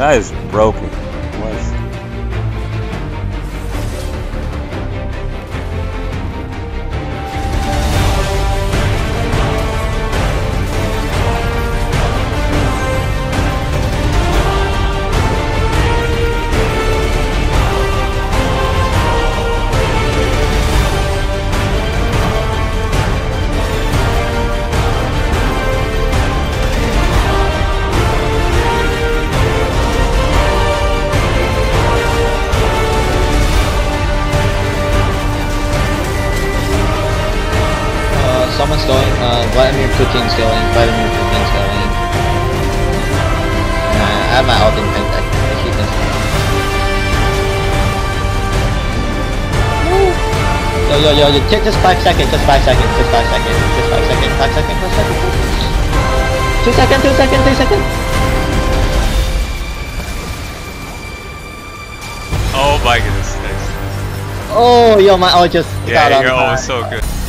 That is broken. Going. Uh, Vladimir Putin's going. Vladimir Putin's going. Uh, I have my ult in I, keep this. Yo, yo, yo, yo, just five seconds, just five seconds, just five seconds, just five seconds, five seconds, five seconds. Two seconds, two seconds, two seconds. Oh my goodness, guys. Oh, yo, my ult just got on you're fire. always so good.